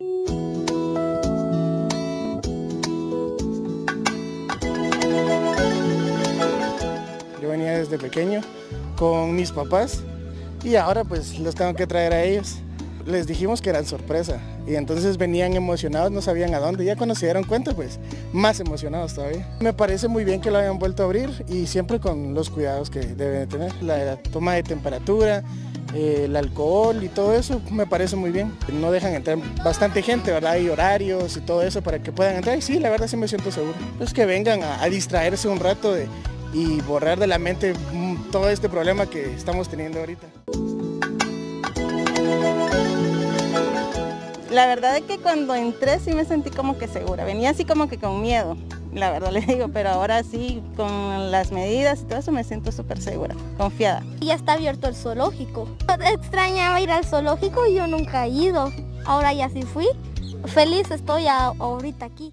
Yo venía desde pequeño con mis papás y ahora pues los tengo que traer a ellos. Les dijimos que eran sorpresa y entonces venían emocionados, no sabían a dónde. Ya cuando se dieron cuenta pues más emocionados todavía. Me parece muy bien que lo hayan vuelto a abrir y siempre con los cuidados que deben tener. La toma de temperatura, el alcohol y todo eso me parece muy bien. No dejan entrar bastante gente, ¿verdad? Hay horarios y todo eso para que puedan entrar y sí, la verdad sí me siento seguro. Pues que vengan a, distraerse un rato y borrar de la mente mm, todo este problema que estamos teniendo ahorita. La verdad es que cuando entré sí me sentí como que segura, venía así como que con miedo, la verdad le digo, pero ahora sí con las medidas y todo eso me siento súper segura, confiada. Ya está abierto el zoológico. Extrañaba ir al zoológico y yo nunca he ido. Ahora ya sí fui. Feliz estoy ahorita aquí.